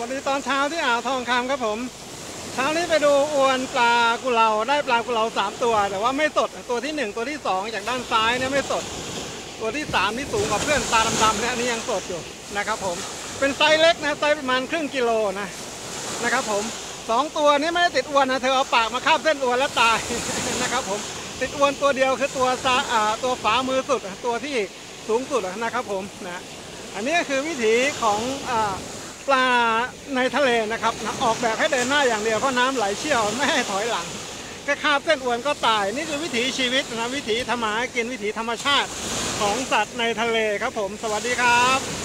วันนี้ตอนเช้าที่อ่าวทองคำครับผม เช้านี้ไปดูอวนปลากุเลาได้ปลากุเลาสามตัว แต่ว่าไม่สดตัวที่หนึ่งตัวที่สองจากด้านซ้ายเนี่ยไม่สด ตัวที่สามที่สูงกว่าเพื่อนตาดำๆเนี่ยนนี้ยังสดอยู่นะครับผมเป็นไซส์เล็กนะไซส์ประมาณครึ่งกิโลนะนะครับผมสองตัวนี้ไม่ได้ติดอวนนะเธอเอาปากมาคาบเส้นอวนแล้วตายนะครับผมติดอวนตัวเดียวคือตัวซาอ่าตัวฝามือสุดตัวที่สูงสุดนะครับผมนะอันนี้คือวิถีของอ่า ปลาในทะเลนะครับนะออกแบบให้เดินหน้าอย่างเดียวเพราะน้ำไหลเชี่ยวไม่ให้ถอยหลังแค่คาบเส้นอวนก็ตาย นี่คือวิถีชีวิตนะวิถีธรรมาหากินวิถีธรรมชาติของสัตว์ในทะเลครับผม สวัสดีครับ